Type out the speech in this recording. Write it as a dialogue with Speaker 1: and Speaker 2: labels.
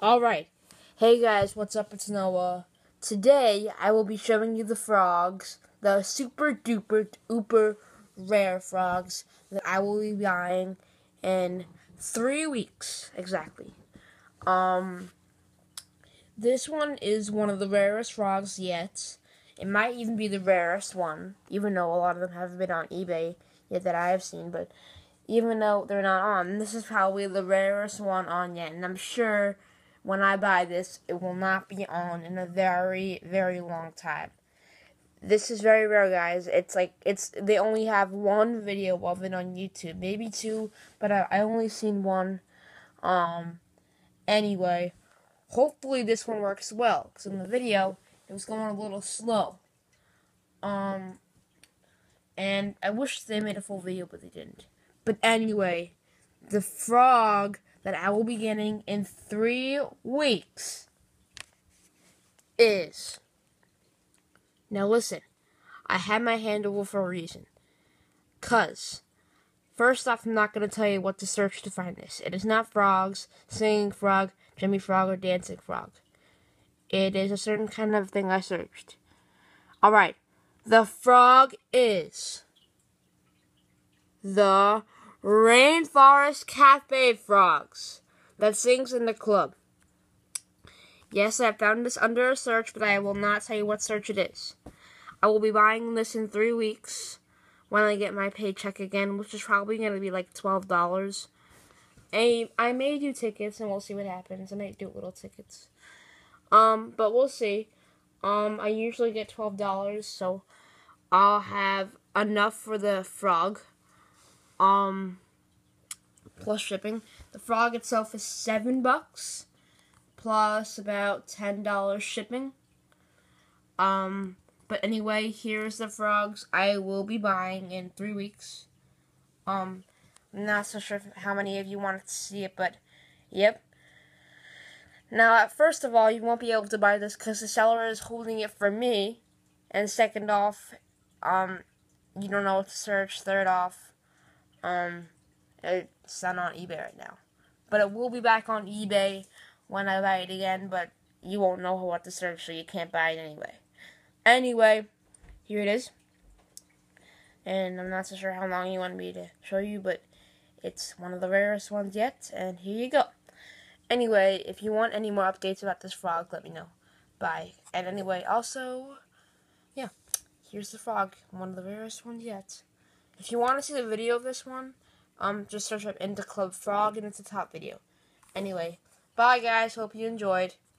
Speaker 1: Alright. Hey guys, what's up? It's Noah. Today, I will be showing you the frogs, the super duper duper rare frogs that I will be buying in three weeks, exactly. Um, this one is one of the rarest frogs yet. It might even be the rarest one, even though a lot of them haven't been on eBay yet that I have seen, but even though they're not on, this is probably the rarest one on yet, and I'm sure when I buy this, it will not be on in a very, very long time. This is very rare, guys. It's like it's they only have one video of it on YouTube, maybe two, but I, I only seen one. Um, anyway, hopefully this one works well because in the video it was going a little slow. Um, and I wish they made a full video, but they didn't. But anyway, the frog that I will be getting in three weeks is. Now listen, I had my hand over for a reason. Cause, first off, I'm not going to tell you what to search to find this. It is not frogs, singing frog, Jimmy Frog, or dancing frog. It is a certain kind of thing I searched. Alright, the frog is the rainforest cafe frogs that sings in the club. Yes, I found this under a search, but I will not tell you what search it is. I will be buying this in three weeks when I get my paycheck again, which is probably going to be like $12. I, I may do tickets, and we'll see what happens. I might do little tickets. Um, but we'll see. Um, I usually get $12, so I'll have enough for the frog um plus shipping. The frog itself is seven bucks plus about ten dollars shipping. Um but anyway, here's the frogs I will be buying in three weeks. Um I'm not so sure how many of you wanted to see it, but yep. Now, first of all, you won't be able to buy this because the seller is holding it for me. And second off, um, you don't know what to search. Third off, um, it's not on eBay right now. But it will be back on eBay when I buy it again, but you won't know what to search, so you can't buy it anyway. Anyway, here it is. And I'm not so sure how long you want me to show you, but it's one of the rarest ones yet, and here you go. Anyway, if you want any more updates about this frog, let me know. Bye. And anyway, also, yeah, here's the frog, one of the rarest ones yet. If you want to see the video of this one, um, just search up Into Club Frog and it's a top video. Anyway, bye guys. Hope you enjoyed.